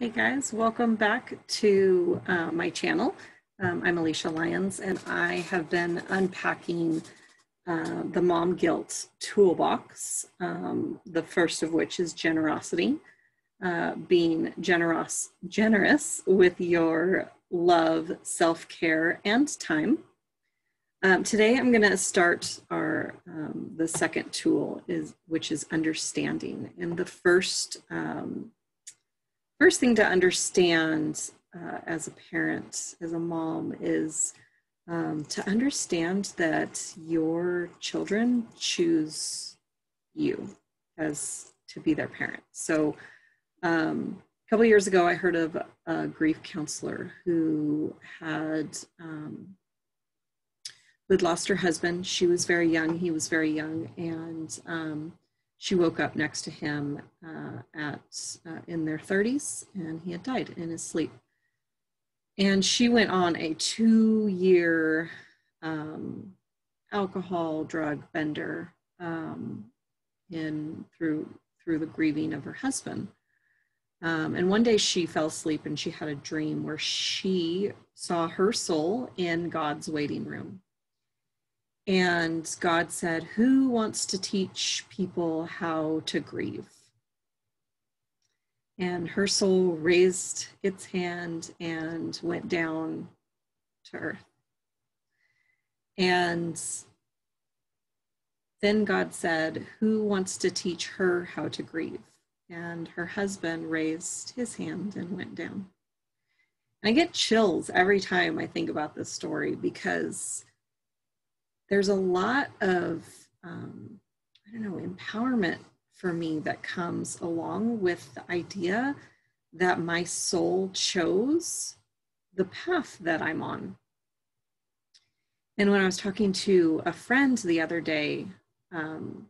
Hey guys, welcome back to uh, my channel. Um, I'm Alysia Lyons and I have been unpacking uh, the Mom Guilt Toolbox, um, the first of which is generosity, uh, being generous, generous with your love, self-care, and time. Um, today I'm going to start our um, the second tool is which is understanding, and the first um, first thing to understand uh, as a parent, as a mom, is um, to understand that your children choose you as to be their parent. So, um, a couple years ago, I heard of a grief counselor who had um, who had lost her husband. She was very young; he was very young, and um, she woke up next to him uh, at uh, in their 30s and he had died in his sleep. And she went on a two-year um, alcohol drug bender um, in through through the grieving of her husband. Um, and one day she fell asleep and she had a dream where she saw her soul in god's waiting room and God said, Who wants to teach people how to grieve? And her soul raised its hand and went down to earth. And then God said, Who wants to teach her how to grieve? And her husband raised his hand and went down. And I get chills every time I think about this story because there's a lot of um, i don't know empowerment for me that comes along with the idea that my soul chose the path that i'm on. And when i was talking to a friend the other day um,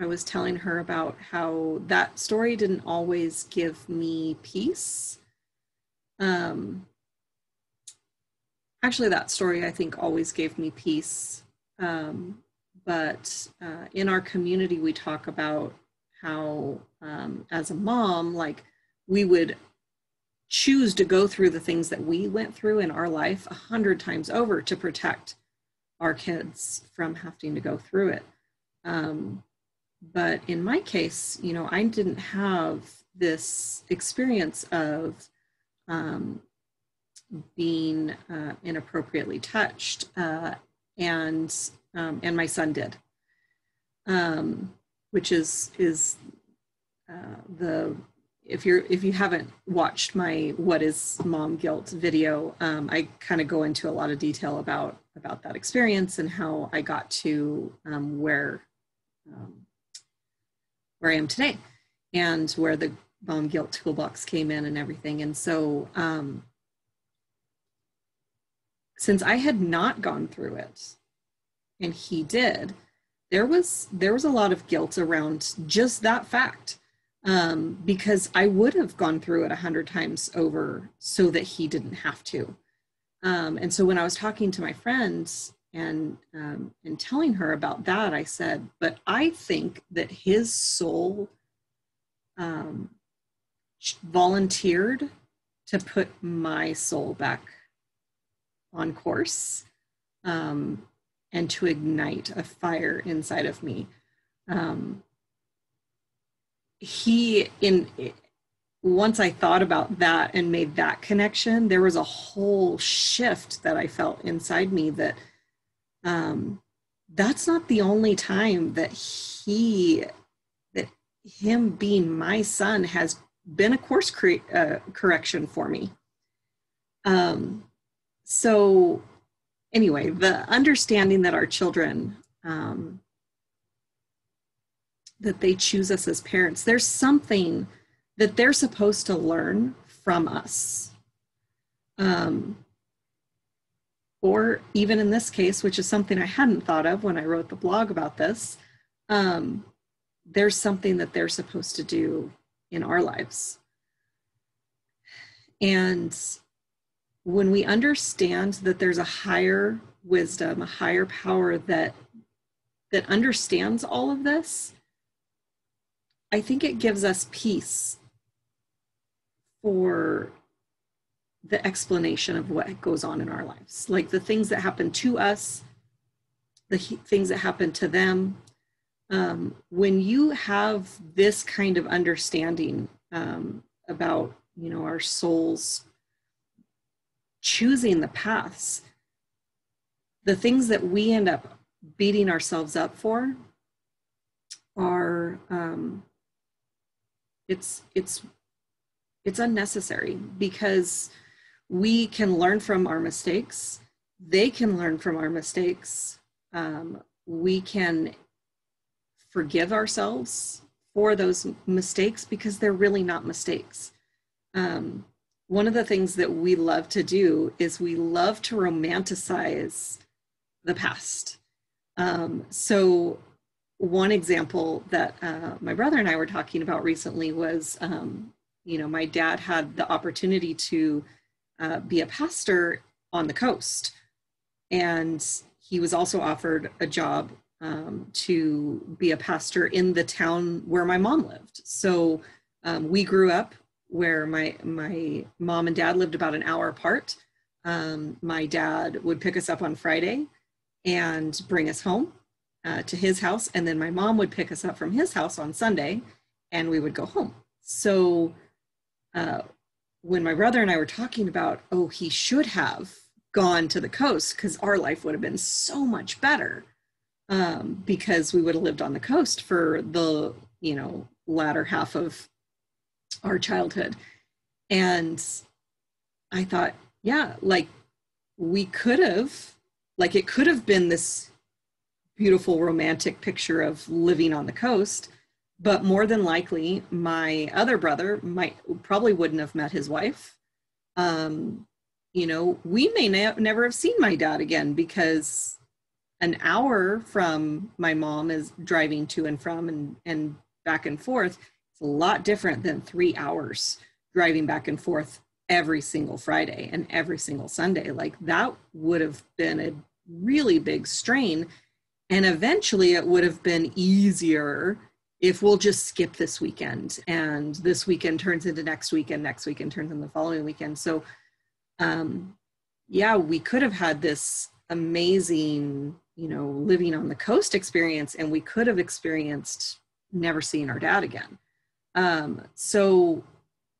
i was telling her about how that story didn't always give me peace. Um, actually that story i think always gave me peace. Um, but uh, in our community we talk about how um, as a mom like we would choose to go through the things that we went through in our life a hundred times over to protect our kids from having to go through it. Um, but in my case you know i didn't have this experience of um, being uh, inappropriately touched, uh, and um, and my son did, um, which is is uh, the if you're if you haven't watched my what is mom guilt video, um, I kind of go into a lot of detail about about that experience and how I got to um, where um, where I am today, and where the mom guilt toolbox came in and everything, and so. Since I had not gone through it and he did, there was there was a lot of guilt around just that fact um, because I would have gone through it a hundred times over so that he didn't have to. Um, and so when I was talking to my friends and um, and telling her about that, I said, "But I think that his soul um, volunteered to put my soul back on course um, and to ignite a fire inside of me. Um, he, in once I thought about that and made that connection, there was a whole shift that I felt inside me that um, that's not the only time that he, that him being my son has been a course cre- uh, correction for me. Um, so anyway the understanding that our children um, that they choose us as parents there's something that they're supposed to learn from us. Um, or even in this case which is something i hadn't thought of when i wrote the blog about this um, there's something that they're supposed to do in our lives. And when we understand that there's a higher wisdom, a higher power that that understands all of this, I think it gives us peace for the explanation of what goes on in our lives, like the things that happen to us, the things that happen to them. Um, when you have this kind of understanding um, about, you know, our souls choosing the paths, the things that we end up beating ourselves up for are um, it's it's it's unnecessary because we can learn from our mistakes. They can learn from our mistakes. Um, we can forgive ourselves for those mistakes because they're really not mistakes. Um, one of the things that we love to do is we love to romanticize the past um, so one example that uh, my brother and I were talking about recently was, um, you know, my dad had the opportunity to uh, be a pastor on the coast. And he was also offered a job um, to be a pastor in the town where my mom lived. So um, we grew up where my, my mom and dad lived about an hour apart. Um, my dad would pick us up on Friday and bring us home uh, to his house, and then my mom would pick us up from his house on Sunday, and we would go home. So uh, when my brother and I were talking about, oh, he should have gone to the coast because our life would have been so much better um, because we would have lived on the coast for the you know latter half of our childhood. And i thought yeah like we could have like it could have been this beautiful romantic picture of living on the coast but more than likely my other brother might probably wouldn't have met his wife. Um, you know we may ne- never have seen my dad again because an hour from my mom is driving to and from and, and back and forth a lot different than three hours driving back and forth every single friday and every single sunday like that would have been a really big strain and eventually it would have been easier if we'll just skip this weekend and this weekend turns into next weekend, next weekend turns into the following weekend. So, um, yeah, we could have had this amazing, you know, living on the coast experience, and we could have experienced never seeing our dad again. Um, so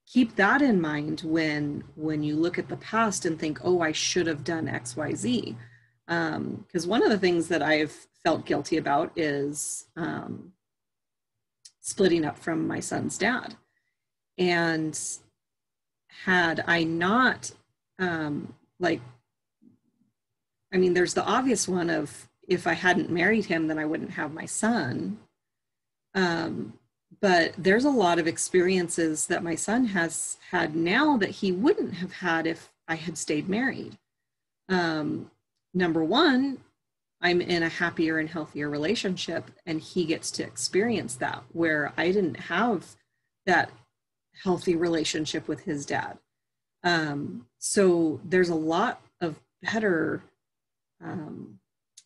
keep that in mind when when you look at the past and think, oh, I should have done X, Y, Z. Um, because um, one of the things that I've felt guilty about is um, splitting up from my son's dad. And had I not, um, like, I mean, there's the obvious one of if I hadn't married him, then I wouldn't have my son. Um, but there's a lot of experiences that my son has had now that he wouldn't have had if I had stayed married. Um, number one, I'm in a happier and healthier relationship and he gets to experience that where I didn't have that healthy relationship with his dad. Um, so there's a lot of better um,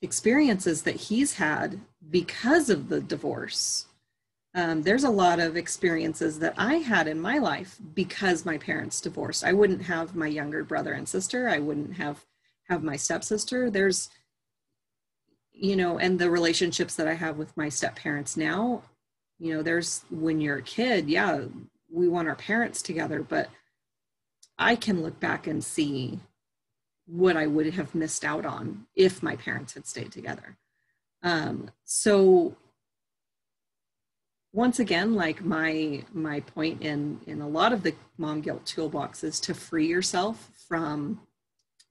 experiences that he's had because of the divorce. Um, there's a lot of experiences that I had in my life because my parents divorced. I wouldn't have my younger brother and sister. I wouldn't have have my stepsister. There's you know, and the relationships that I have with my step parents now, you know, there's when you're a kid, yeah, we want our parents together, but I can look back and see what I would have missed out on if my parents had stayed together. Um, so once again, like my my point in in a lot of the mom guilt toolbox is to free yourself from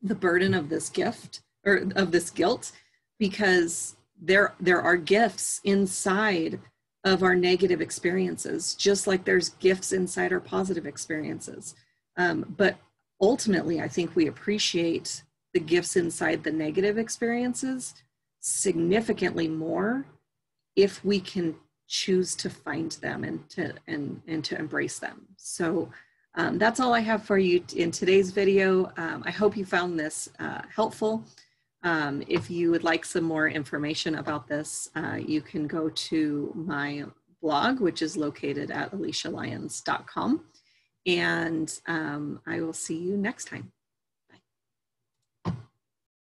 the burden of this gift or of this guilt because there there are gifts inside of our negative experiences just like there's gifts inside our positive experiences. Um, but ultimately i think we appreciate the gifts inside the negative experiences significantly more if we can choose to find them and to and and to embrace them so um, that's all i have for you in today's video um, i hope you found this uh, helpful um, if you would like some more information about this, uh, you can go to my blog, which is located at alysialyons.com. And um, I will see you next time.